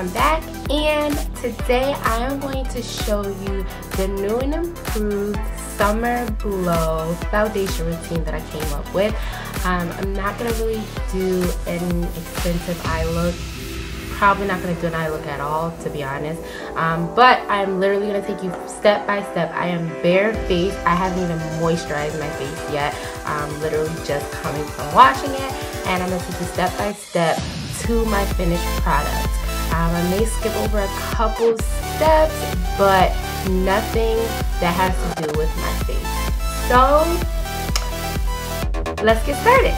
I'm back and today I am going to show you the new and improved Summer Glow foundation routine that I came up with. Um, I'm not going to really do an extensive eye look probably not going to do an eye look at all to be honest um, but I'm literally going to take you step by step I am bare face I haven't even moisturized my face yet I'm literally just coming from washing it and I'm going to take you step by step to my finished product. Um, I may skip over a couple steps, but nothing that has to do with my face. So, let's get started.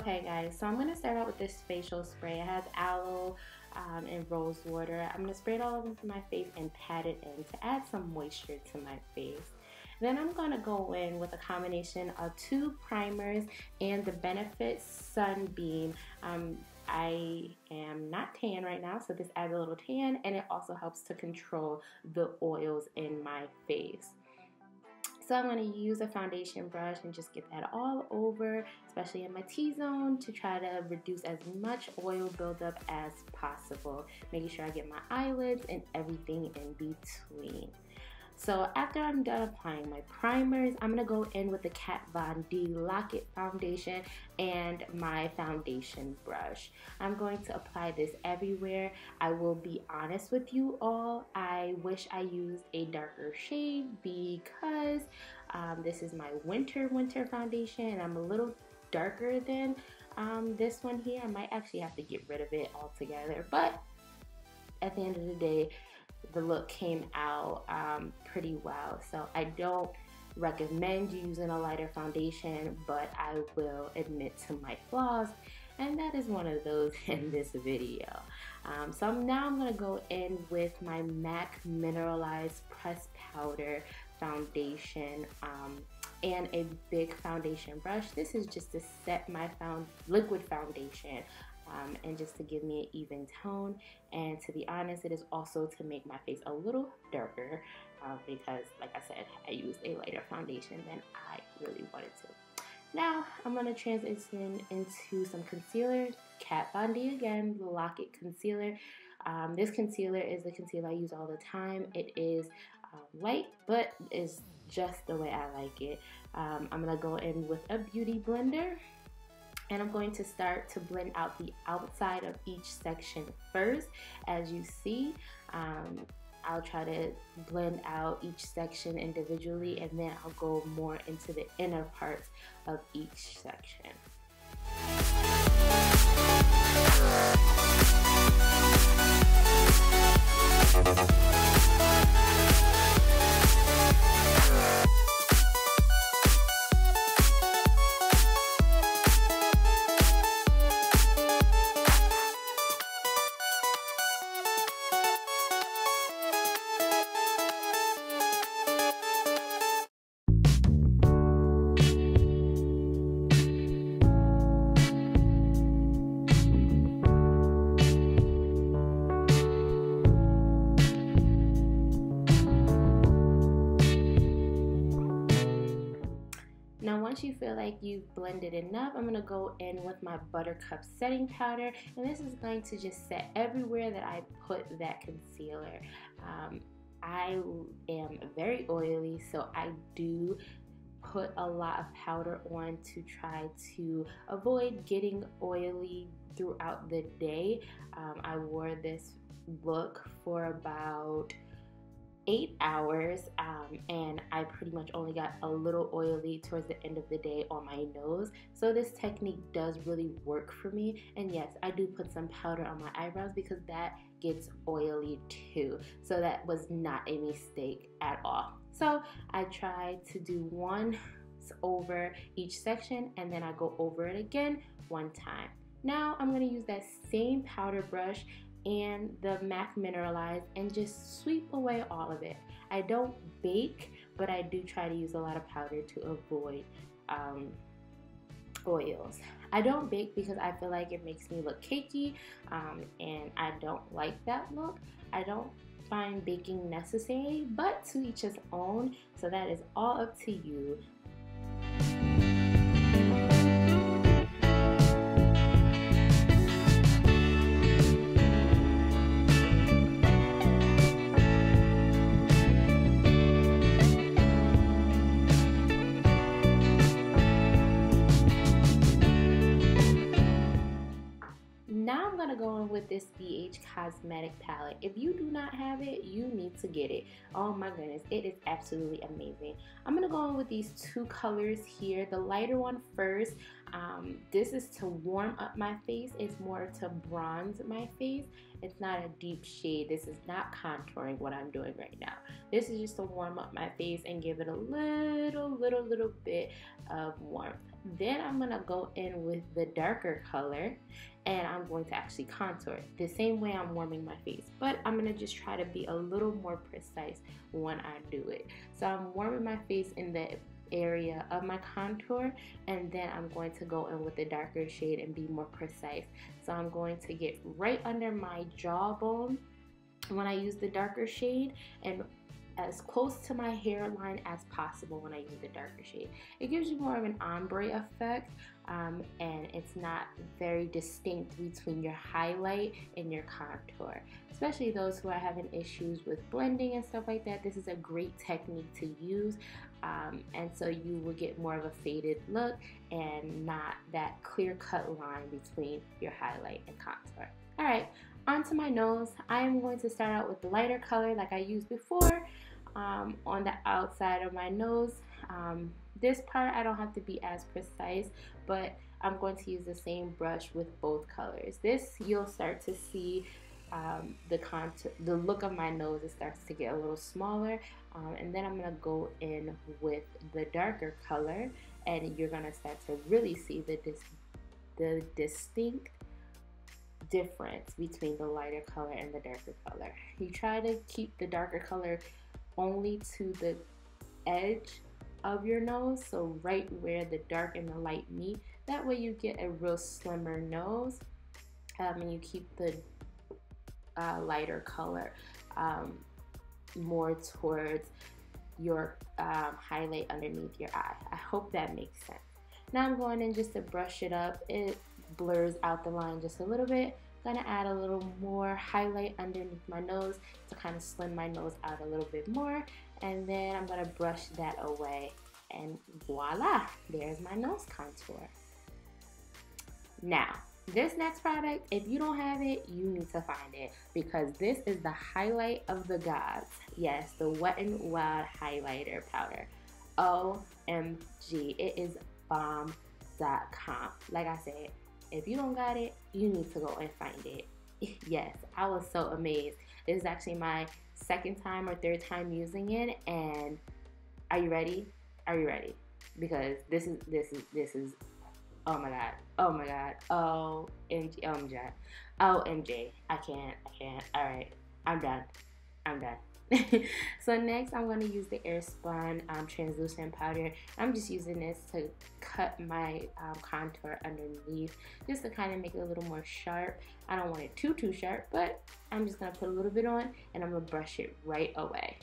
Okay guys, so I'm going to start out with this facial spray. It has aloe um, and rose water. I'm to spray it all over my face and pat it in to add some moisture to my face. Then I'm going to go in with a combination of two primers and the Benefit Sunbeam. Um, I am not tan right now, so this adds a little tan and it also helps to control the oils in my face. So I'm going to use a foundation brush and just get that all over, especially in my T-zone, to try to reduce as much oil buildup as possible. Making sure I get my eyelids and everything in between. So after I'm done applying my primers, I'm going to go in with the Kat Von D Lock It Foundation and my foundation brush. I'm going to apply this everywhere. I will be honest with you all. I wish I used a darker shade because um, this is my winter winter foundation and I'm a little darker than um, this one here. I might actually have to get rid of it altogether. But at the end of the day, the look came out um, pretty well. So I don't recommend using a lighter foundation, but I will admit to my flaws, and that is one of those in this video. Um, so now I'm gonna go in with my MAC Mineralized Pressed Powder Foundation um, and a big foundation brush. This is just to set my found liquid foundation um, and just to give me an even tone. And to be honest, it is also to make my face a little darker uh, because, like I said, I used a lighter foundation than I really wanted to. Now, I'm going to transition into some concealer. Kat Von D again, the Lock It Concealer. Um, this concealer is the concealer I use all the time. It is um, light, but is just the way I like it. Um, I'm going to go in with a beauty blender and I'm going to start to blend out the outside of each section first. As you see, um, I'll try to blend out each section individually and then I'll go more into the inner parts of each section. Once you feel like you've blended enough, I'm gonna go in with my Buttercup setting powder, and this is going to just set everywhere that I put that concealer. Um, I am very oily, so I do put a lot of powder on to try to avoid getting oily throughout the day. Um, I wore this look for about eight hours um, and I pretty much only got a little oily towards the end of the day on my nose. So this technique does really work for me. And yes, I do put some powder on my eyebrows because that gets oily too. So that was not a mistake at all. So I try to do one over each section and then I go over it again one time. Now I'm going to use that same powder brush and the MAC Mineralize and just sweep away all of it. I don't bake, but I do try to use a lot of powder to avoid um, oils. I don't bake because I feel like it makes me look cakey um, and I don't like that look. I don't find baking necessary, but to each his own. So that is all up to you. With this BH Cosmetic palette. If you do not have it, you need to get it. Oh my goodness, it is absolutely amazing. I'm going to go in with these two colors here. The lighter one first. Um, this is to warm up my face. It's more to bronze my face. It's not a deep shade. This is not contouring what I'm doing right now. This is just to warm up my face and give it a little, little, little bit of warmth. Then I'm going to go in with the darker color and I'm going to actually contour it the same way I'm warming my face. But I'm going to just try to be a little more precise when I do it. So I'm warming my face in the area of my contour and then I'm going to go in with the darker shade and be more precise. So I'm going to get right under my jawbone when I use the darker shade and as close to my hairline as possible when I use the darker shade. It gives you more of an ombre effect um, and it's not very distinct between your highlight and your contour. Especially those who are having issues with blending and stuff like that, this is a great technique to use um, and so you will get more of a faded look and not that clear cut line between your highlight and contour. Alright, onto my nose. I am going to start out with the lighter color like I used before um, on the outside of my nose. Um, this part I don't have to be as precise, but I'm going to use the same brush with both colors. This you'll start to see um, the contour, the look of my nose, it starts to get a little smaller. Um, and then I'm gonna go in with the darker color, and you're gonna start to really see the dis the distinct difference between the lighter color and the darker color. You try to keep the darker color only to the edge of your nose, so right where the dark and the light meet. That way you get a real slimmer nose um, and you keep the uh, lighter color um, more towards your um, highlight underneath your eye. I hope that makes sense. Now I'm going in just to brush it up. It blurs out the line just a little bit. I'm gonna add a little more highlight underneath my nose to kind of slim my nose out a little bit more. And then I'm gonna brush that away and voila, there's my nose contour. Now, this next product, if you don't have it, you need to find it because this is the highlight of the gods. Yes, the Wet n Wild highlighter powder. OMG, it is bomb.com. Like I said, if you don't got it, you need to go and find it. yes, I was so amazed. This is actually my second time or third time using it and are you ready? Are you ready? Because this is this is this is Oh my god. Oh my god. Oh. Oh MJ. Oh MJ. I can't. I can't. All right. I'm done. I'm done. so next I'm going to use the Airspun um, translucent powder. I'm just using this to cut my um, contour underneath just to kind of make it a little more sharp. I don't want it too too sharp but I'm just going to put a little bit on and I'm going to brush it right away.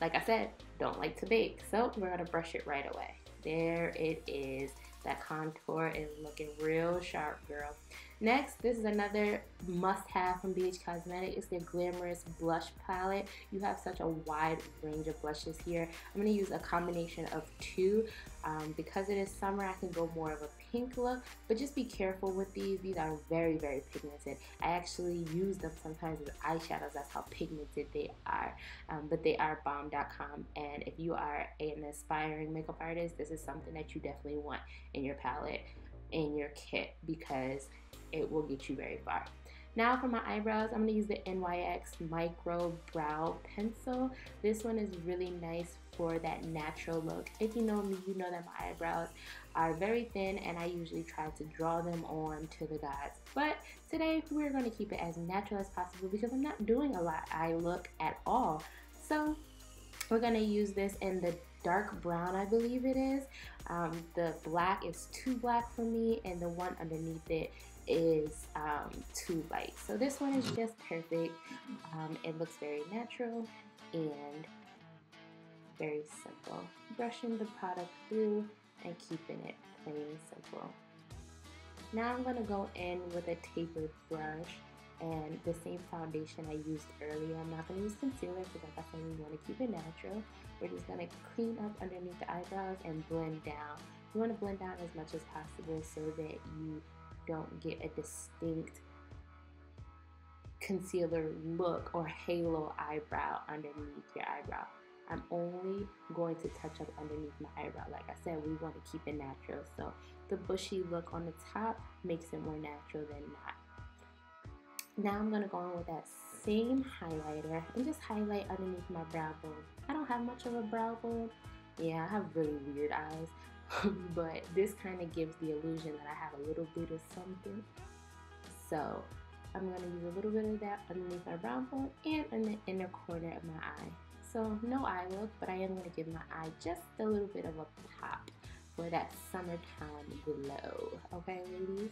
Like I said, don't like to bake so we're going to brush it right away. There it is. That contour is looking real sharp, girl. Next, this is another must-have from BH Cosmetic. It's their Glamorous Blush Palette. You have such a wide range of blushes here. I'm going to use a combination of two. Um, because it is summer, I can go more of a pink look, but just be careful with these. These are very, very pigmented. I actually use them sometimes with eyeshadows. That's how pigmented they are. Um, but they are bomb.com. And if you are an aspiring makeup artist, this is something that you definitely want in your palette, in your kit, because it will get you very far. Now for my eyebrows, I'm going to use the NYX Micro Brow Pencil. This one is really nice for that natural look. If you know me, you know that my eyebrows are very thin and I usually try to draw them on to the dots. But today we're going to keep it as natural as possible because I'm not doing a lot eye look at all. So we're going to use this in the dark brown, I believe it is. Um, the black is too black for me and the one underneath it is um, too light. So this one is just perfect. Um, it looks very natural and very simple. Brushing the product through and keeping it plain simple. Now I'm going to go in with a tapered brush and the same foundation I used earlier. I'm not going to use concealer because like I said, we want to keep it natural. We're just going to clean up underneath the eyebrows and blend down. You want to blend down as much as possible so that you don't get a distinct concealer look or halo eyebrow underneath your eyebrow. I'm only going to touch up underneath my eyebrow. Like I said, we want to keep it natural. So the bushy look on the top makes it more natural than not. Now I'm going to go on with that same highlighter and just highlight underneath my brow bone. I don't have much of a brow bone. Yeah, I have really weird eyes. but this kind of gives the illusion that I have a little bit of something. So I'm going to use a little bit of that underneath my brow bone and in the inner corner of my eye. So no eye look, but I am going to give my eye just a little bit of a pop for that summertime glow. Okay, ladies?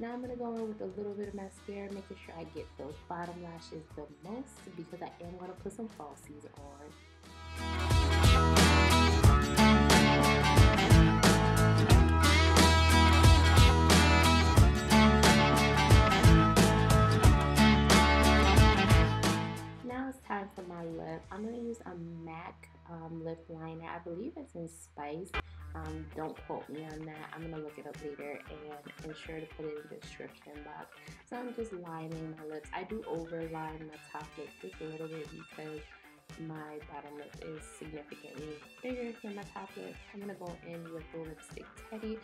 Now I'm going to go in with a little bit of mascara, making sure I get those bottom lashes the most because I am going to put some falsies on. Now it's time for my lip. I'm going to use a MAC um, lip liner. I believe it's in Spice. Um, don't quote me on that. I'm to look it up later and ensure to put it in the description box. So I'm just lining my lips. I do overline my top lip just a little bit because my bottom lip is significantly bigger than my top lip. I'm to go in with the lipstick Teddy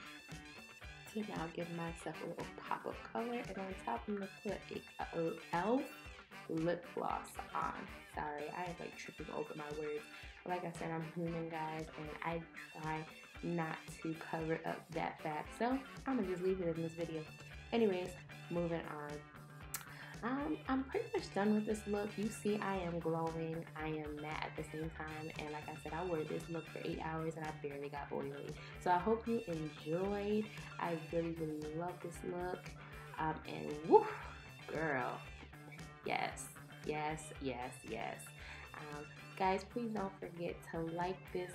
to now give myself a little pop of color. And on top, I'm to put a, lip gloss on. Sorry, I am like tripping over my words. Like I said, I'm human, guys, and I try not to cover up that fact. So I'm gonna just leave it in this video. Anyways, moving on. Um, I'm pretty much done with this look. You see I am glowing, I am matte at the same time, and like I said, I wore this look for eight hours and I barely got oily. So I hope you enjoyed. I really, really love this look. Um, and woo, girl, yes, yes, yes, yes. Um, guys, please don't forget to like this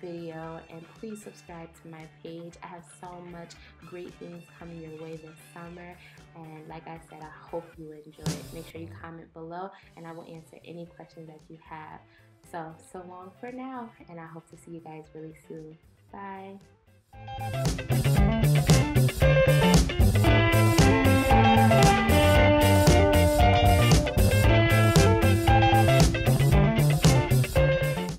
video and please subscribe to my page. I have so much great things coming your way this summer and like I said, I hope you enjoy it. Make sure you comment below and I will answer any questions that you have. So, so long for now and I hope to see you guys really soon. Bye.